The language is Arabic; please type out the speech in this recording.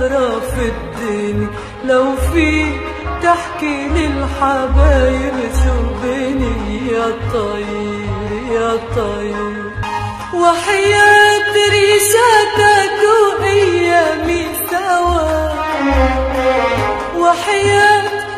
أطراف الدنيا لو في تحكي للحبايب ذنبني يا طير يا طير. وحياة ريشاتك وأيامي سوا. وحياة